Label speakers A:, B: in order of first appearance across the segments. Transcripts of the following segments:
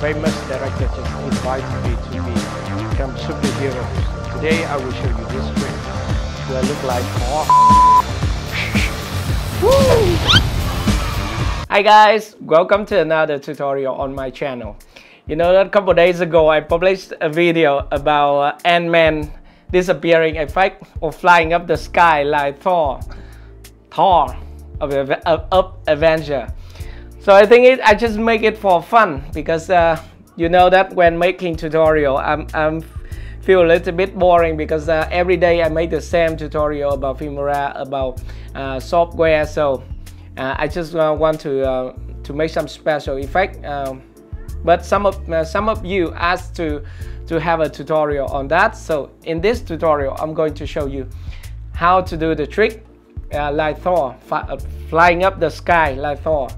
A: famous director just invited me to be become superhero. Today I will show you this trick. Do I look like Thor? Hi guys, welcome to another tutorial on my channel. You know that a couple days ago I published a video about uh, Ant-Man disappearing effect or flying up the sky like Thor. Thor of, of, Avenger. So I think it, I just make it for fun because uh, you know that when making tutorial, I'm, I'm feel a little bit boring because uh, every day I make the same tutorial about Filmora, about uh, software. So uh, I just uh, want to uh, to make some special effect. Um, but some of some of you asked to to have a tutorial on that. So in this tutorial, I'm going to show you how to do the trick like Thor, flying up the sky like Thor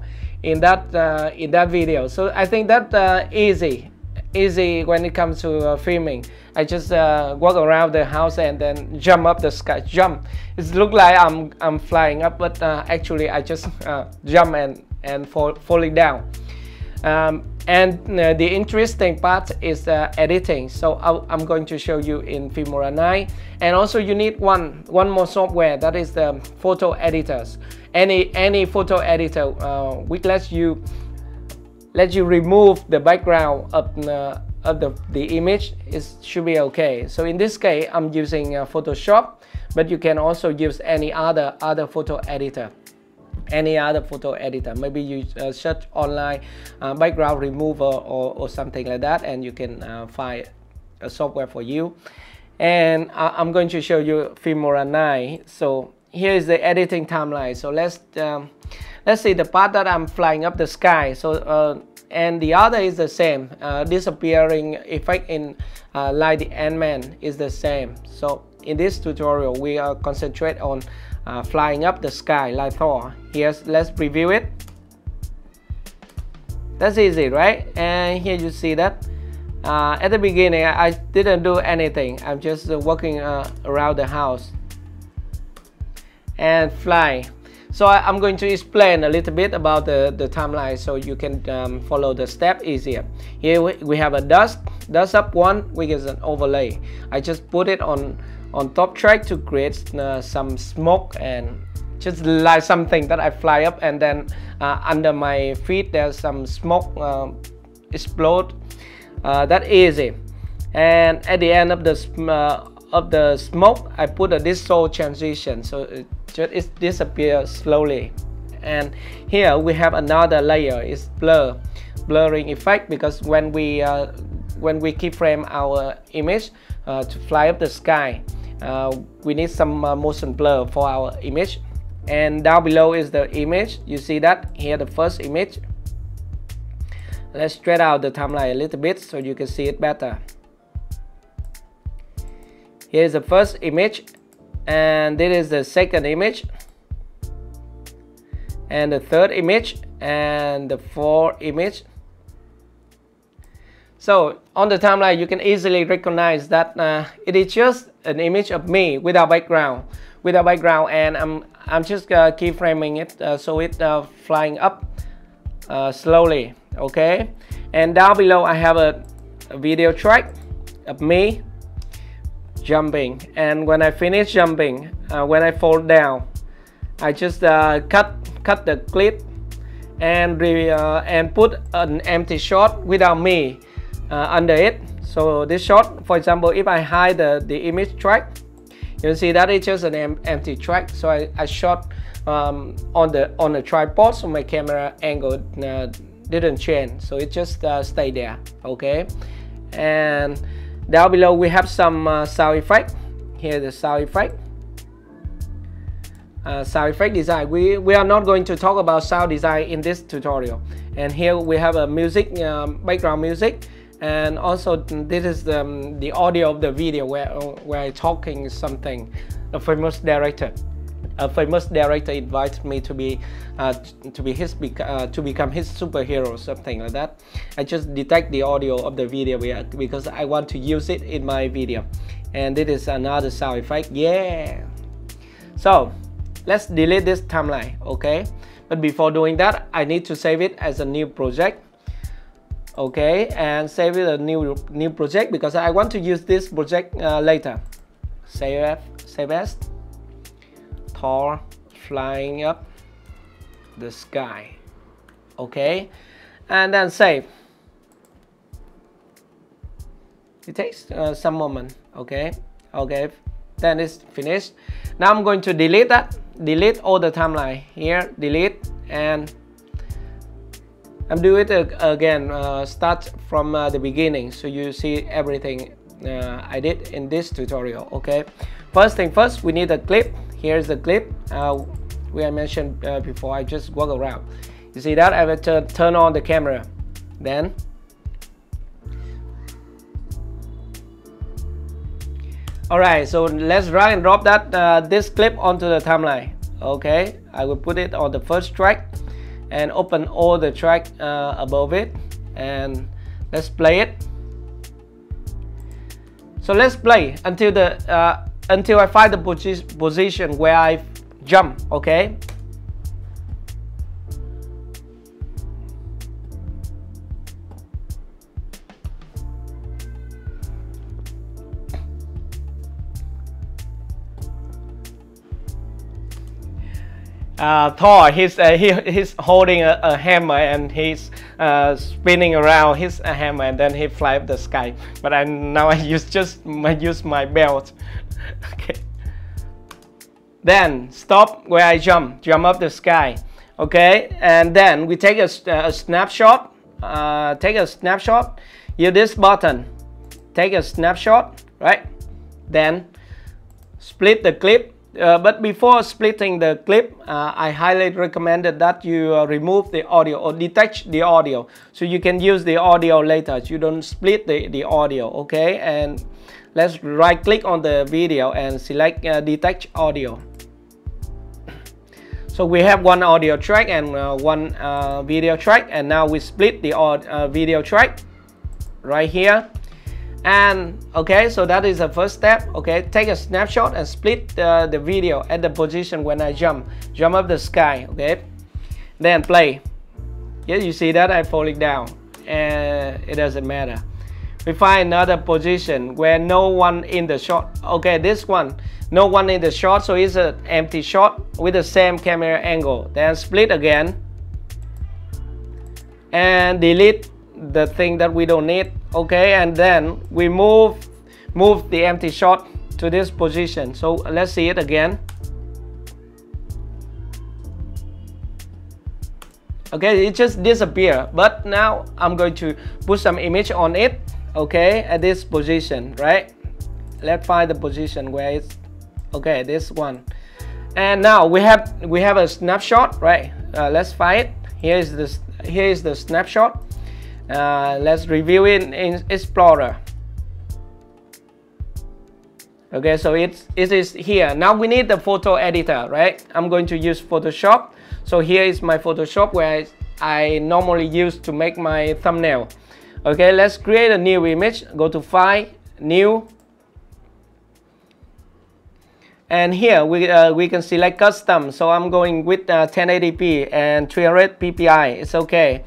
A: in that uh, in that video. So I think that uh, easy, easy when it comes to uh, filming. I just uh, walk around the house and then jump up the sky. Jump. It look like I'm I'm flying up, but uh, actually I just uh, jump and and fall, falling down. Um, and uh, the interesting part is uh, editing. So i am going to show you in Filmora 9. And also you need one, one more software that is the photo editors. Any, any photo editor uh, which lets you, let you remove the background of, uh, of the, the image. It should be okay. So in this case, I'm using uh, Photoshop, but you can also use any other, other photo editor any other photo editor. Maybe you uh, search online uh, background remover or, or something like that and you can uh, find a software for you. And I'm going to show you Filmora 9 so here is the editing timeline. So let's um, let's see the part that I'm flying up the sky. So uh, and the other is the same uh, disappearing effect in uh, like the Ant-Man is the same. So in this tutorial we are concentrate on uh, flying up the sky like Thor. Here's let's preview it. That's easy, right? And here you see that uh, at the beginning I didn't do anything. I'm just uh, walking uh, around the house and fly. So I, am going to explain a little bit about the, the timeline so you can um, follow the step easier. Here we, we have a dust, dust up one, which is an overlay. I just put it on on top track to create uh, some smoke and just like something that I fly up and then uh, under my feet there's some smoke uh, explode. Uh, that easy. And at the end of the uh, of the smoke I put a distort transition. So it just it disappears slowly. And here we have another layer. Is blur blurring effect because when we uh, when we keyframe our image to fly up the sky. uh, we need some uh, motion blur for our image. And down below is the image. You see that? Here the first image. Let's stretch out the timeline a little bit so you can see it better. Here's the first image and this is the second image and the third image and the fourth image so on the timeline, you can easily recognize that uh, it is just an image of me without background, without background, and I'm I'm just uh, keyframing it uh, so it's uh, flying up uh, slowly. Okay, and down below I have a, a video track of me jumping, and when I finish jumping, uh, when I fall down, I just cut cut the clip and re, and put an empty shot without me uh, under it. So this shot, for example, if I hide the, the image track, you see that it's just an em empty track. So I, I shot um, on the on the tripod, so my camera angle uh, didn't change. So it just uh, stay there, okay? And down below we have some uh, sound effect. Here the sound effect. Uh, sound effect design. We, we are not going to talk about sound design in this tutorial. And here we have a music, um, background music and also this is the, um, the audio of the video where, where I talking something. A famous director. A famous director invited me to be uh, to be his uh, to become his superhero something like that. I just detect the audio of the video because I want to use it in my video. And this is another sound effect. Yeah. So let's delete this timeline okay? But before doing that I need to save it as a new project okay and save it a new new project because I want to use this project uh, later. Save save as Thor flying up the sky. Okay and then save. It takes uh, some moment okay? Okay then it's finished. Now I'm going to delete that delete all the timeline here delete and I'm doing it again uh, start from uh, the beginning so you see everything uh, I did in this tutorial okay? First thing first we need a clip. Here's the clip uh, we I mentioned uh, before. I just walk around. You see that? I will turn, on the camera. Then Alright, so let's drag and drop that uh, this clip onto the timeline. Okay, I will put it on the first track and open all the track uh, above it and let's play it. So let's play until the uh, until I find the posi position where I jump. Okay, uh, Thor, he's, uh, he, he's holding a, a, hammer and he's uh, spinning around his hammer and then he fly up the sky. But I, now I use just I use my belt. okay. Then stop where I jump, jump up the sky. Okay, and then we take a, a snapshot. Uh, take a snapshot. Use this button. Take a snapshot, right? Then split the clip uh, but before splitting the clip, uh, I highly recommended that you uh, remove the audio or detach the audio. So you can use the audio later. You don't split the, the audio, okay? And let's right click on the video and select uh, detach audio. So we have one audio track and uh, one uh, video track and now we split the video track right here and okay so that is the first step okay? Take a snapshot and split the, the video at the position when I jump. Jump up the sky okay? Then play. Yeah you see that? I'm falling down. And it doesn't matter. We find another position where no one in the shot. Okay this one. No one in the shot so it's an empty shot with the same camera angle. Then split again. And delete the thing that we don't need okay and then we move move the empty shot to this position. So let's see it again. Okay it just disappear but now I'm going to put some image on it okay at this position right? Let's find the position where it's okay this one. And now we have we have a snapshot right? Uh, let's find it. Here is this here is the snapshot uh, let's review it in Explorer. Okay, so it's, it is here. Now we need the photo editor, right? I'm going to use Photoshop. So here is my Photoshop where I, I normally use to make my thumbnail. Okay, let's create a new image. Go to File, New. And here we, uh, we can select custom. So I'm going with uh, 1080p and 300 ppi. It's okay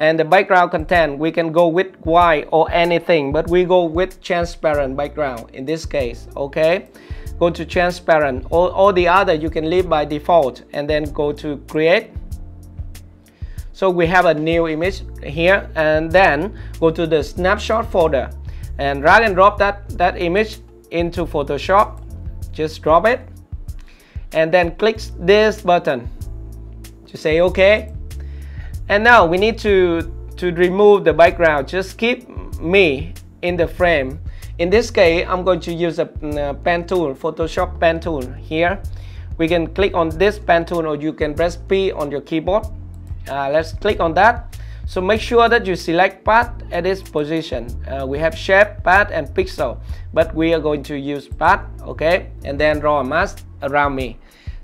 A: and the background content we can go with white or anything but we go with transparent background in this case okay? Go to transparent. All, all the other you can leave by default and then go to create. So we have a new image here and then go to the snapshot folder and drag and drop that that image into Photoshop. Just drop it and then click this button to say okay and now we need to, to remove the background. Just keep me in the frame. In this case, I'm going to use a, a pen tool, Photoshop pen tool here. We can click on this pen tool or you can press P on your keyboard. Uh, let's click on that. So make sure that you select path at this position. Uh, we have shape, path and pixel, but we are going to use path, okay? And then draw a mask around me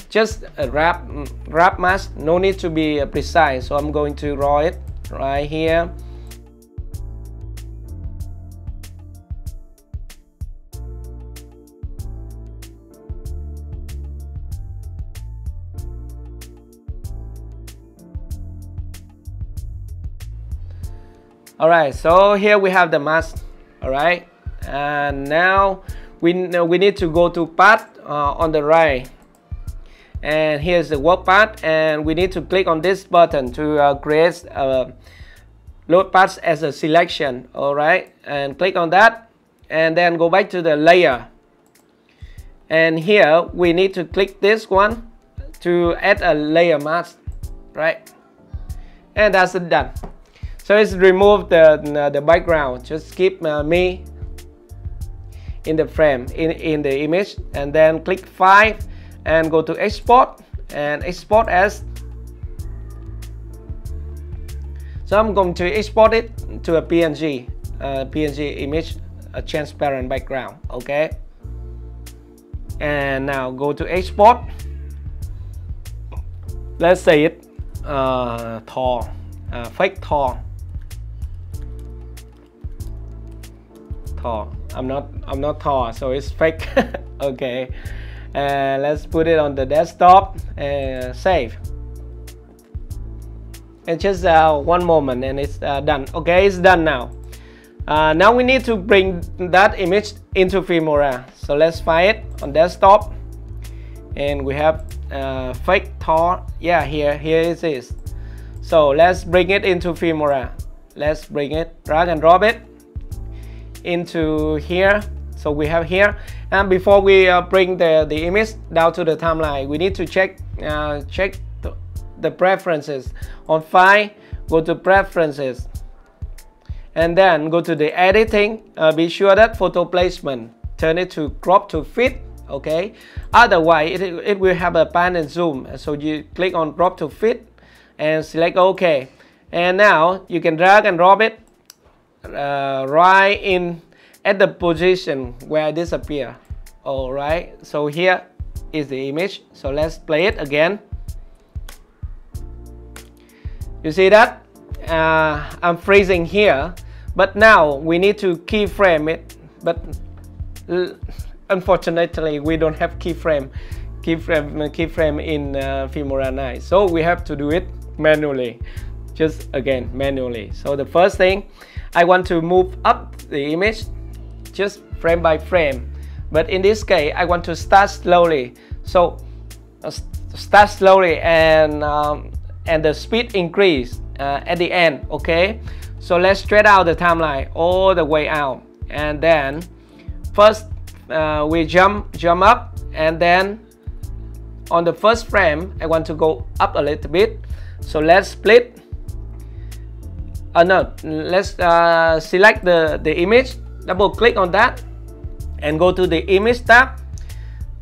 A: just a wrap wrap mask. No need to be precise so I'm going to draw it right here. All right so here we have the mask all right? And now we, we need to go to path uh, on the right and here's the work path and we need to click on this button to uh, create a load path as a selection all right and click on that and then go back to the layer. And here we need to click this one to add a layer mask right? And that's it done. So it's remove the the background. Just keep uh, me in the frame in in the image and then click file and go to export and export as so I'm going to export it to a PNG PNG image a transparent background okay? And now go to export. Let's say it uh, Thor uh, fake tall tall I'm not I'm not Thor so it's fake. Okay and let's put it on the desktop and save. And just uh, one moment and it's uh, done. Okay it's done now. Uh, now we need to bring that image into Filmora. So let's find it on desktop. And we have uh, fake Thor yeah here here it is. So let's bring it into Filmora. Let's bring it drag and drop it into here. So we have here and before we uh, bring the the image down to the timeline we need to check uh, check the, preferences. On file go to preferences. And then go to the editing. Uh, be sure that photo placement turn it to crop to fit okay? Otherwise it, it will have a pan and zoom. So you click on crop to fit and select ok and now you can drag and drop it uh, right in at the position where this appear all right so here is the image. So let's play it again. You see that? Uh, I'm freezing here but now we need to keyframe it. But unfortunately we don't have keyframe keyframe keyframe in uh, Filmora 9 so we have to do it manually just again manually. So the first thing I want to move up the image just frame by frame. But in this case I want to start slowly. So uh, start slowly and um, and the speed increase uh, at the end okay? So let's stretch out the timeline all the way out. And then first uh, we jump jump up and then on the first frame I want to go up a little bit. So let's split. Uh, no let's uh, select the the image double click on that and go to the image tab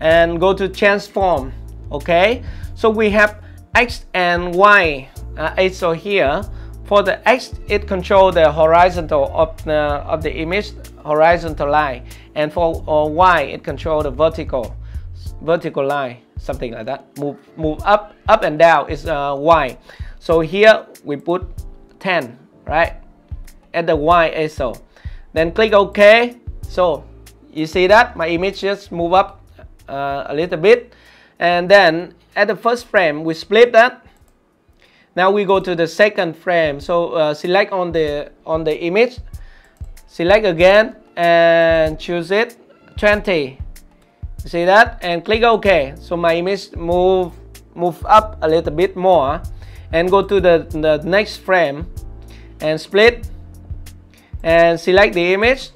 A: and go to transform okay? So we have x and y uh, ISO here. For the x it control the horizontal of the of the image horizontal line. And for uh, y it control the vertical vertical line something like that. Move move up up and down is uh, y. So here we put 10 right? At the y ISO then click OK. So you see that? My image just move up uh, a little bit. And then at the first frame we split that. Now we go to the second frame. So uh, select on the on the image. Select again and choose it. 20 you see that? And click OK. So my image move move up a little bit more. And go to the, the next frame and split and select the image.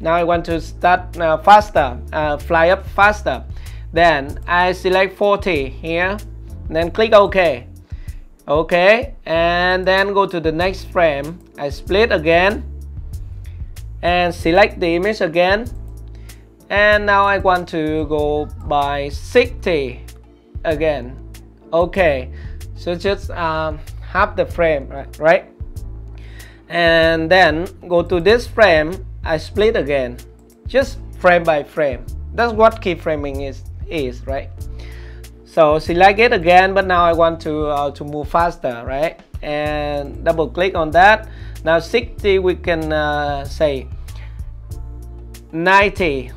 A: Now I want to start uh, faster uh, fly up faster. Then I select 40 here. Then click OK. OK and then go to the next frame. I split again. And select the image again. And now I want to go by 60 again. Okay so just um, half the frame right, right and then go to this frame I split again. Just frame by frame. That's what keyframing is is right? So select it again but now I want to uh, to move faster right? And double click on that. Now 60 we can uh, say 90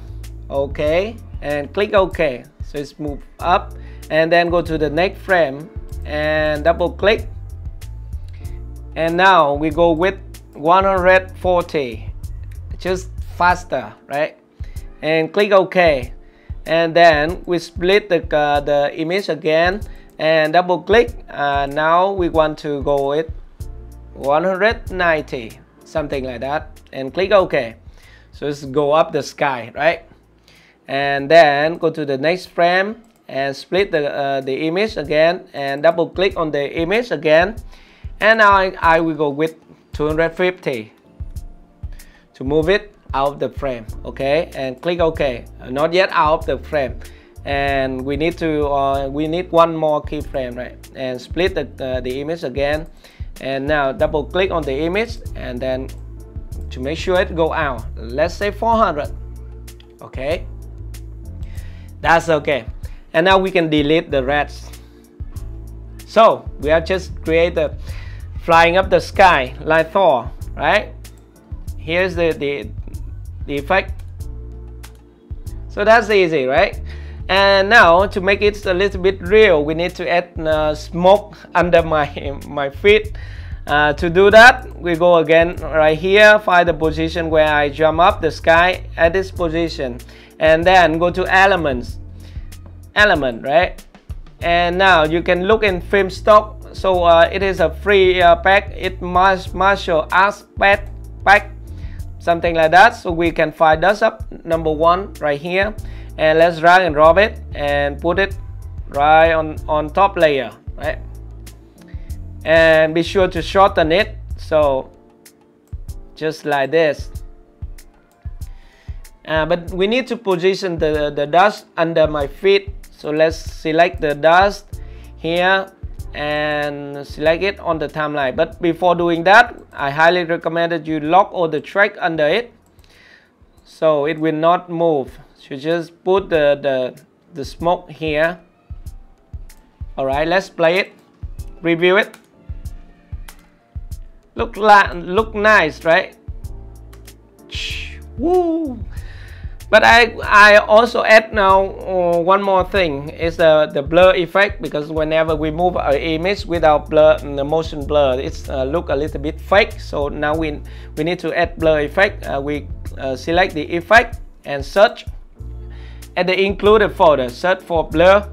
A: okay? And click OK. So it's move up. And then go to the next frame and double click and now we go with 140 just faster right? And click OK. And then we split the, uh, the image again and double click. Uh, now we want to go with 190 something like that. And click OK. So let's go up the sky right? And then go to the next frame and split the, uh, the image again and double click on the image again and now I, I will go with 250 to move it out of the frame okay? And click OK. Not yet out of the frame. And we need to uh, we need one more keyframe right? And split the, uh, the image again. And now double click on the image and then to make sure it go out. Let's say 400 okay? That's okay. And now we can delete the rest. So we have just created flying up the sky like Thor right? Here's the, the, the effect. So that's easy right? And now to make it a little bit real we need to add uh, smoke under my my feet. Uh, to do that we go again right here find the position where I jump up the sky at this position and then go to elements. Element right? And now you can look in Filmstock so uh, it is a free uh, pack. It must martial aspect pack something like that. So we can find this up. Number one right here. And let's drag and drop it and put it right on on top layer right? And be sure to shorten it. So just like this. Uh, but we need to position the, the dust under my feet. So let's select the dust here and select it on the timeline. But before doing that I highly recommend that you lock all the track under it so it will not move. So just put the the, the smoke here. All right let's play it. Review it. Look like look nice right? Woo! But I, I also add now uh, one more thing is the, the blur effect because whenever we move our image without blur the motion blur it's uh, look a little bit fake. So now we, we need to add blur effect. Uh, we uh, select the effect and search. At the included folder. Search for blur.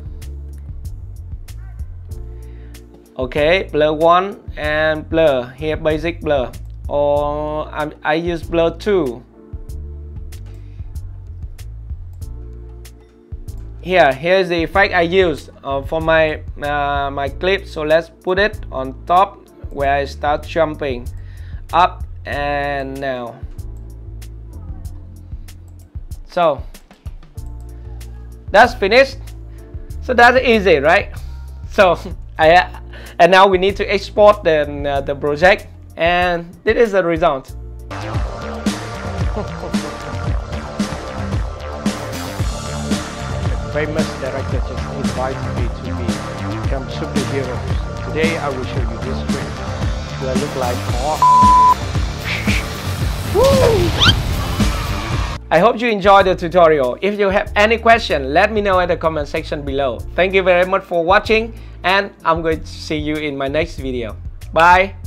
A: Okay blur 1 and blur. Here basic blur. Or I, I use blur 2 here here's the effect I use uh, for my uh, my clip. So let's put it on top where I start jumping. Up and now. So that's finished. So that's easy right? So I and now we need to export the, uh, the project. And this is the result famous director just invited me to be, become superheroes. Today I will show you this trick. Do I look like I hope you enjoyed the tutorial. If you have any question, let me know in the comment section below. Thank you very much for watching and I'm going to see you in my next video. Bye!